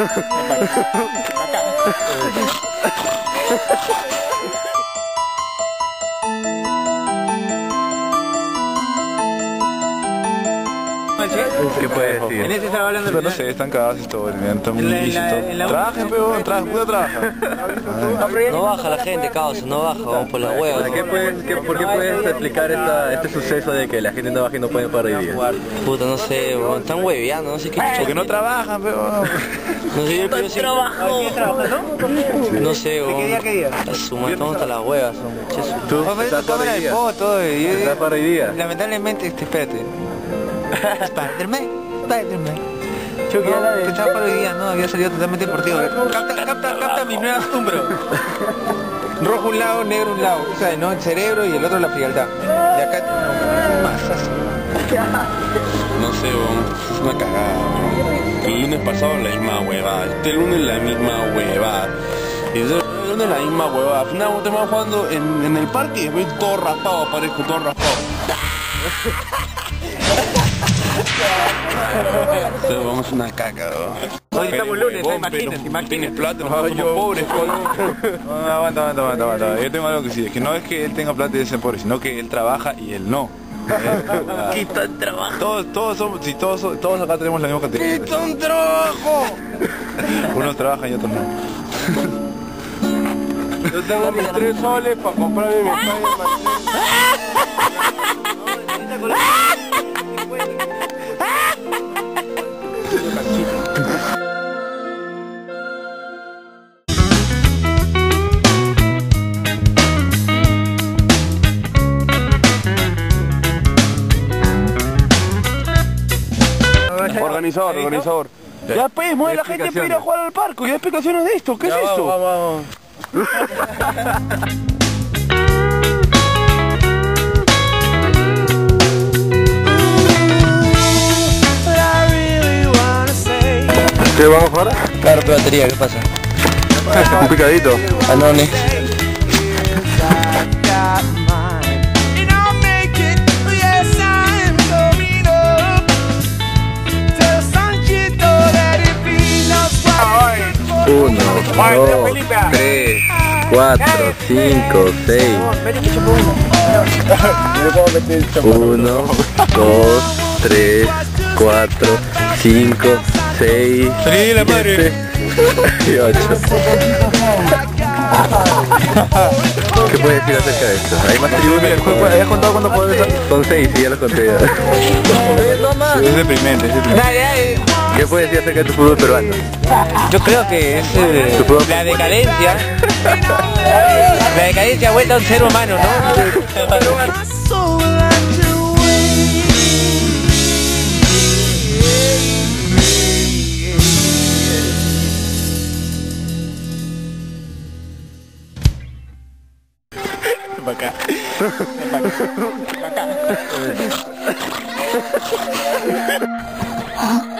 Ha ha ha ha! ¿Qué puedes decir? En ese estaba hablando Pero no sé, están cagados y todo, están muy ilícitos. Trabajen, peón, trabajen, puta trabaja. No baja la gente, causa, no baja, vamos por la hueva. ¿Qué puedes, qué- ¿Por qué puedes explicar este suceso de que la gente no baja y no puede parar hoy día? Puta, no sé, weón, están hueveando, no sé qué. Porque no trabajan, peón. No sé, yo, sí- No sé, weón. ¿Qué día, qué día? A su madre, estamos hasta las huevas. ¿Tú? Vamos a ver ¿Estás tu para cámara hoy de día? ¿Estás para hoy día? Lamentablemente, este, espérate. Spider-Man, Spider-Man. No, que estaba para hoy día, no, había salido totalmente deportivo. Capta, capta, capta mi nueva costumbre. Rojo un lado, negro un lado. O sea, no el cerebro y el otro la frialdad. Y acá, masas. No sé, es una cagada. weón. El lunes pasado la misma huevada, este lunes la misma huevada. Y el lunes la misma huevada. Al final terminamos jugando en, en el parque y voy todo raspado, aparezco todo raspado. Vamos una caca, weón. Hoy estamos lunes, imagínate, pero imagínate. Tienes plata, somos pobres, weón. No, no, aguanta, aguanta, aguanta, aguanta. Yo tengo algo que sí, es que no es que él tenga plata y sea pobre, sino que él trabaja y él no. Quita el trabajo. Todos, todos somos, si todos, todos acá tenemos la misma categoría. ¡Quita un trabajo! Unos trabajan y otros no. Yo tengo mis tres soles para comprarme mi organizador, organizador. Sí. Ya pues, mueve la gente para ir a jugar al parco y hay explicaciones de esto, ¿qué es esto? Vamos, vamos. ¿Qué vamos ahora? Claro, batería, ¿qué pasa? Un picadito. 1, 2, 3, 4, 5, 6. 1, 2, 3, 4, 5, 6. ¡Salí 8. ¿Qué puedes decir acerca de esto? ¿Hay más tribunas? ¿Habías contado cuándo podés Son 6 y ya los conté ya. Es deprimente, es deprimente. ¿Qué puedes decir acerca de tu fútbol peruano? Yo creo que es eh, la decadencia. La decadencia ha vuelto a un ser humano, ¿no?